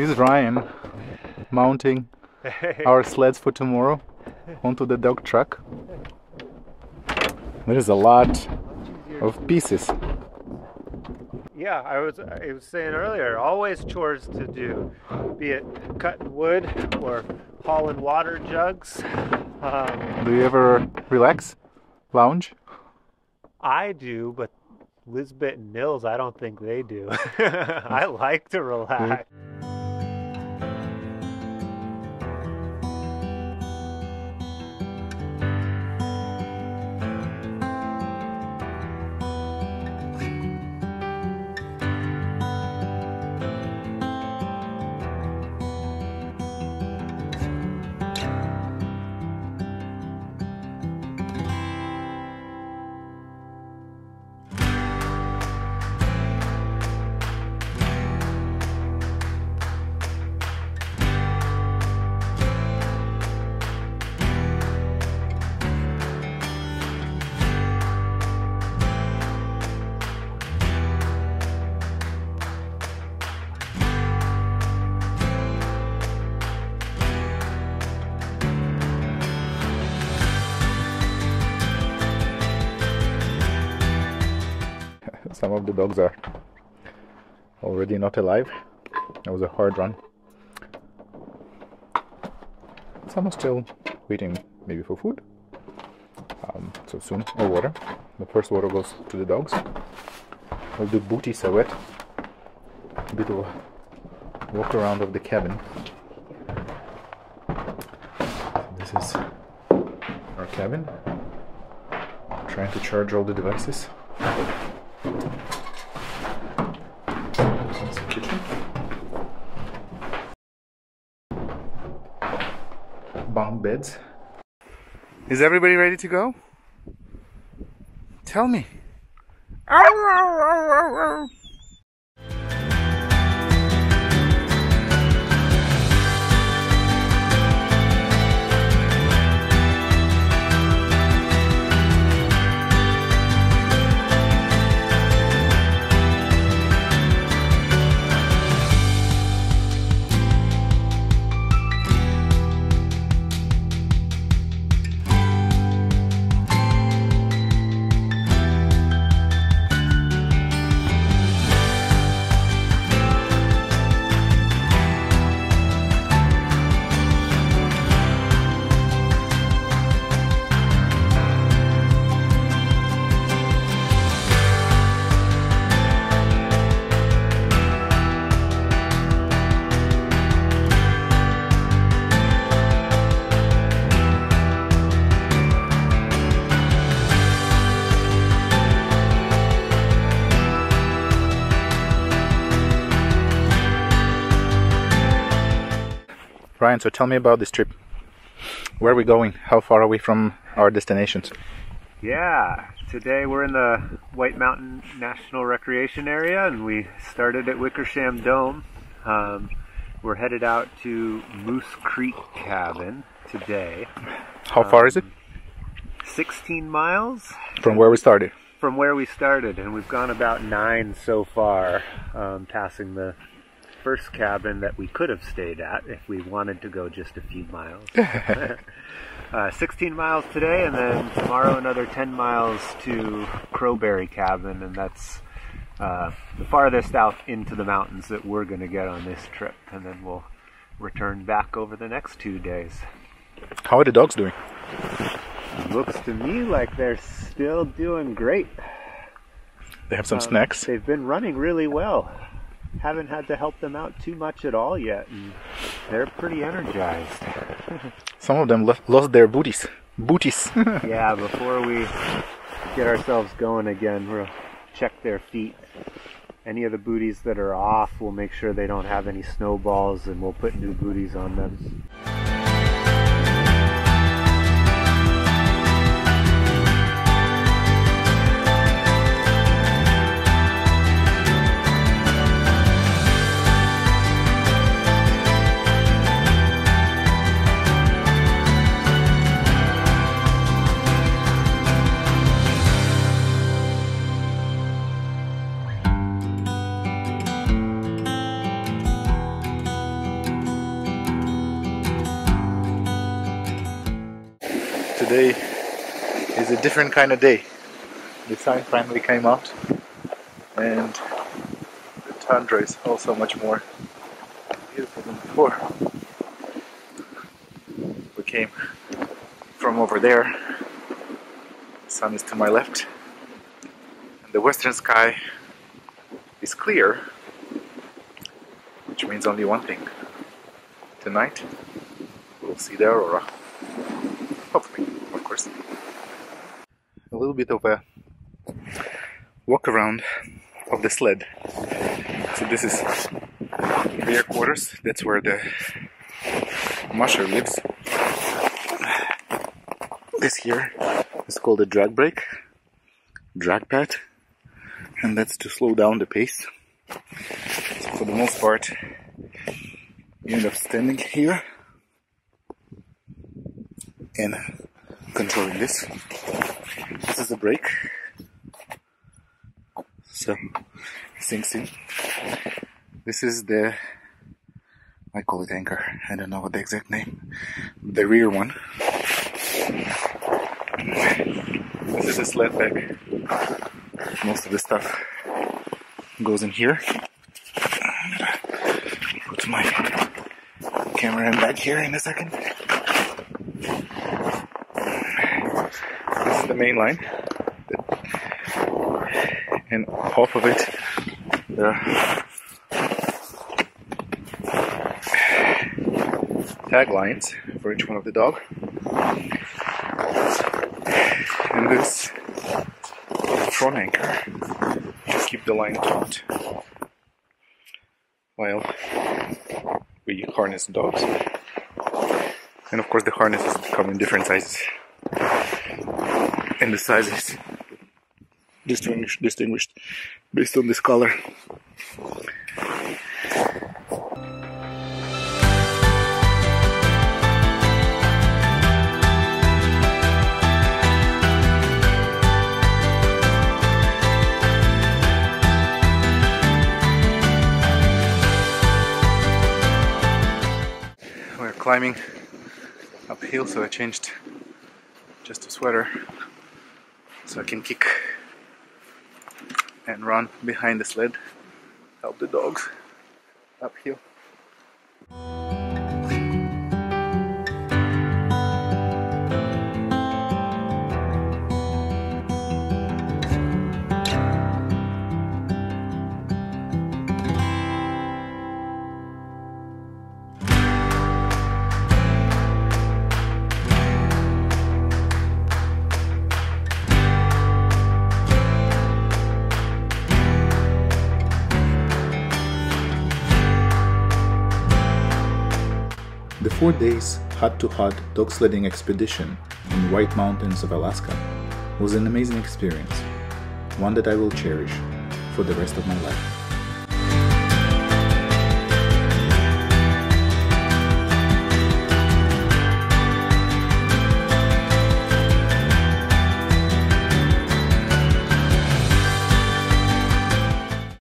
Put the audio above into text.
This is Ryan mounting our sleds for tomorrow onto the dog truck. There is a lot of pieces. Yeah, I was I was saying earlier, always chores to do, be it cutting wood or hauling water jugs. Um, Do you ever relax? Lounge? I do, but Lisbeth and Nils, I don't think they do. I like to relax. Some of the dogs are already not alive. That was a hard run. Some are still waiting maybe for food. Um, so soon, or water. The first water goes to the dogs. We'll do booty sawet. A bit of a walk around of the cabin. This is our cabin. Trying to charge all the devices. Kitchen. Bunk beds. Is everybody ready to go? Tell me. Ryan, so tell me about this trip. Where are we going? How far are we from our destinations? Yeah, today we're in the White Mountain National Recreation Area and we started at Wickersham Dome. Um, we're headed out to Moose Creek Cabin today. How far is it 16 miles from where we started? from where we started, and we've gone about nine so far, um, passing the first cabin that we could have stayed at if we wanted to go just a few miles. uh, 16 miles today, and then tomorrow another 10 miles to Crowberry Cabin, and that's uh, the farthest out into the mountains that we're going to get on this trip, and then we'll return back over the next two days. How are the dogs doing? Looks to me like they're still doing great. They have some Um, snacks. They've been running really well. Haven't had to help them out too much at all yet, and they're pretty energized. Some of them lost their booties. Booties. yeah, before we get ourselves going again, we'll check their feet. Any of the booties that are off, we'll make sure they don't have any snowballs, and we'll put new booties on them. Today is a different kind of day. The sun finally came out and the tundra is also much more beautiful than before. We came from over there. The sun is to my left. And the western sky is clear, which means only one thing. Tonight, we'll see the aurora. Hopefully, of course. A little bit of a walk around of the sled. So this is their quarters. That's where the musher lives. This here is called a drag brake, drag pad, and that's to slow down the pace. So for the most part, you end up standing here and controlling this. This is the brake. So sinks in. This is the I call it anchor. I don't know what the exact name. The rear one. This is a sled bag. Most of the stuff goes in here. Put my camera in back here in a second. This is the main line. And off of it, tag lines for each one of the dog. And this front anchor to keep the line taut while we harness dogs. And of course the harnesses come in different sizes. And the sizes distinguished, distinguished based on this color. We're climbing uphill, so I changed just a sweater so I can kick. And run behind the sled, help the dogs. Uphill. Four days hut to hut dog sledding expedition in White Mountains of Alaska was an amazing experience, one that I will cherish for the rest of my life.